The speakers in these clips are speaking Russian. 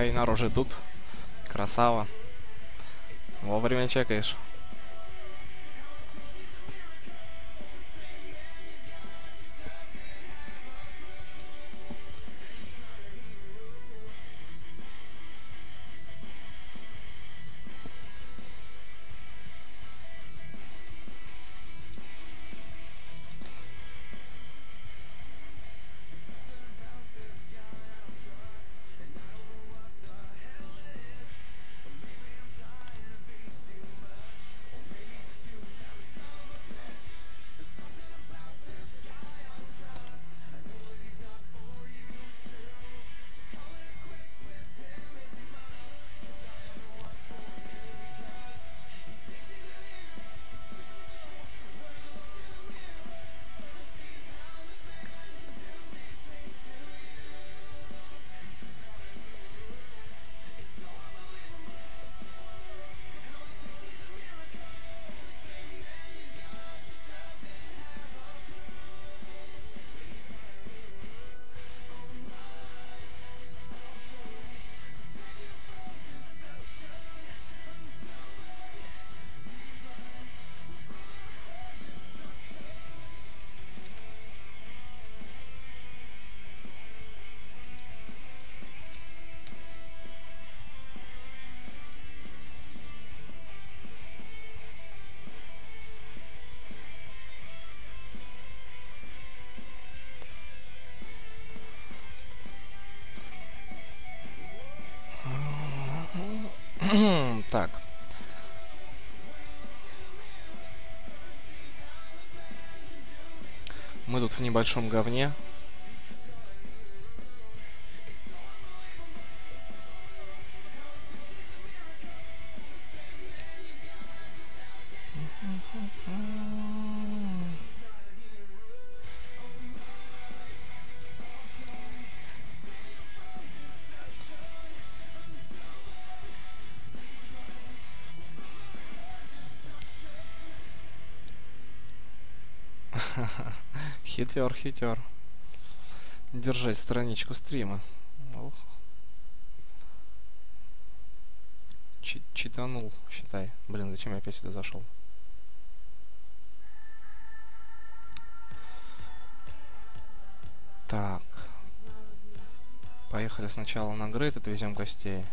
хера и наружу тут. Красава. Вовремя чекаешь. Мы тут в небольшом говне. Хитер, хитер. Держать страничку стрима. Чи- читанул, считай. Блин, зачем я опять сюда зашел? Так. Поехали сначала на грейд, отвезем гостей.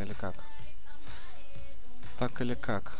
Или как? Так или как?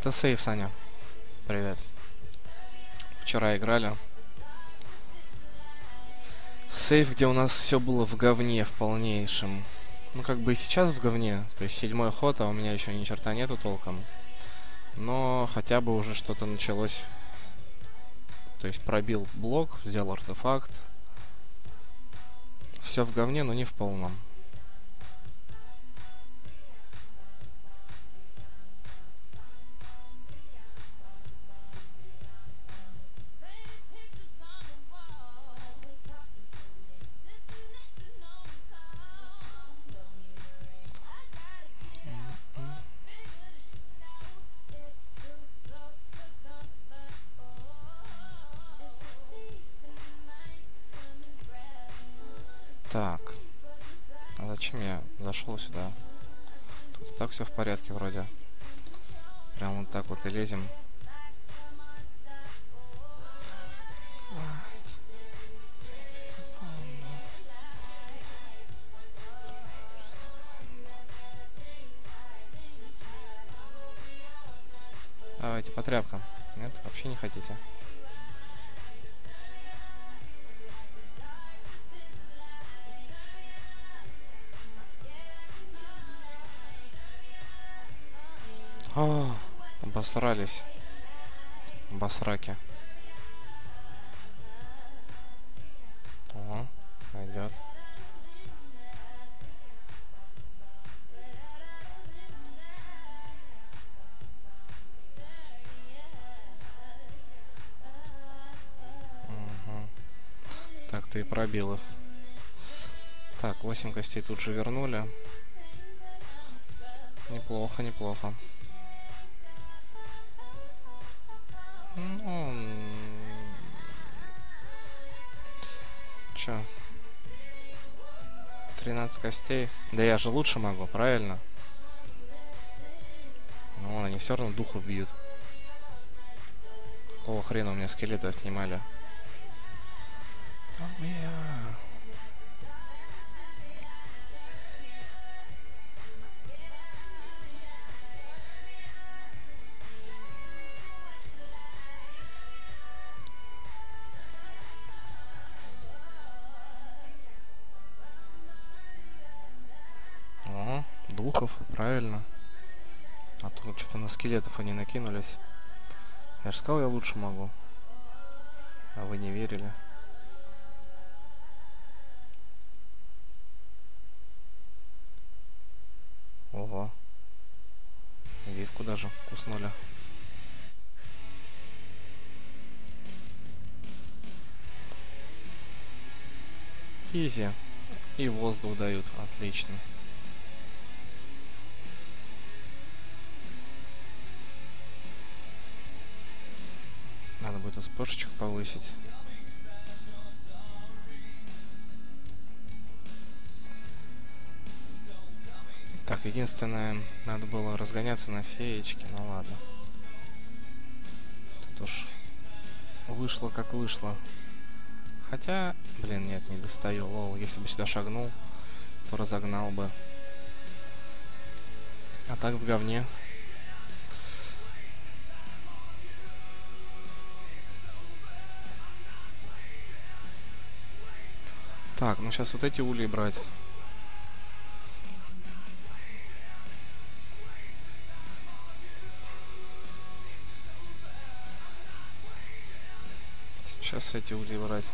Это сейф, Саня. Привет. Вчера играли. Сейф, где у нас все было в говне в полнейшем. Ну, как бы и сейчас в говне. То есть седьмой ход, а у меня еще ни черта нету толком. Но хотя бы уже что-то началось. То есть пробил блок, взял артефакт. Все в говне, но не в полном. Так. А зачем я зашел сюда? Тут и так все в порядке вроде. Прям вот так вот и лезем. Давайте по тряпкам. Нет, вообще не хотите. А, обосрались. Басраки. Ого, пойдет. Так, ты и пробил их. Так, 8 костей тут же вернули. Неплохо, неплохо. Ну, чё? 13 костей. Да я же лучше могу, правильно? Ну, они все равно духов бьют. Какого хрена у меня скелетов снимали? Oh, yeah. Правильно. А то что-то на скелетов они накинулись. Я же сказал, я лучше могу. А вы не верили. Ого. Вивку даже куснули. Изи. И воздух дают. Отлично. Будет СПшечку повысить. Так, единственное, надо было разгоняться на феечке, ну ладно. Тут уж вышло как вышло. Хотя, блин, нет, не достаю. Лол, если бы сюда шагнул, то разогнал бы. А так в говне. Так, ну сейчас вот эти ульи брать. Сейчас эти ульи брать.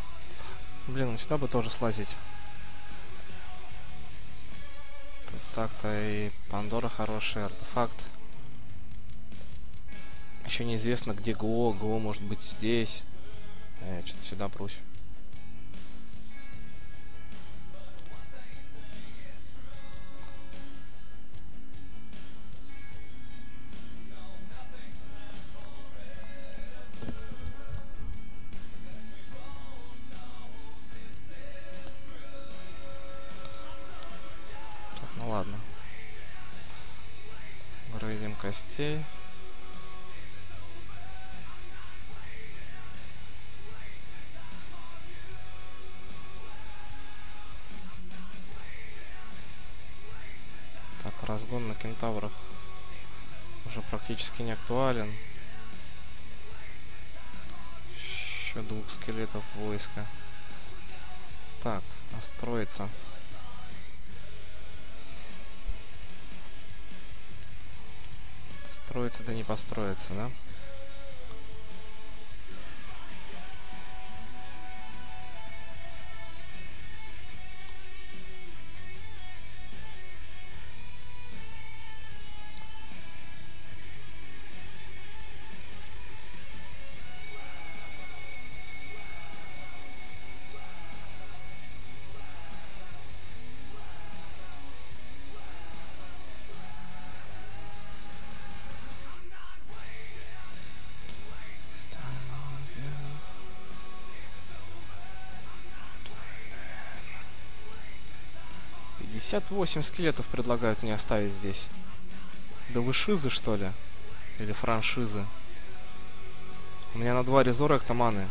Блин, ну сюда бы тоже слазить. Так-то и Пандора хороший артефакт. Еще неизвестно, где ГО. ГО может быть здесь. Я что-то сюда прусь. Костей. Так, разгон на кентаврах уже практически не актуален. Еще двух скелетов войска. Так, настроиться. Построиться, да не построиться, да? Пятьдесят восемь скелетов предлагают мне оставить здесь. Да вы шизы, что ли? Или франшизы? У меня на два резора эктоманы.